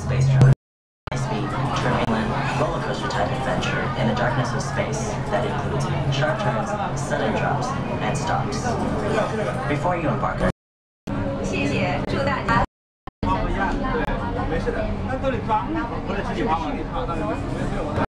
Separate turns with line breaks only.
Space travel High-speed, turbulent, roller coaster type adventure in the darkness of space that includes sharp turns, sudden drops, and stops. Before you embark on
谢谢，祝大家。
没事的，那都得装，不是自己爬往里爬，当然没有我的。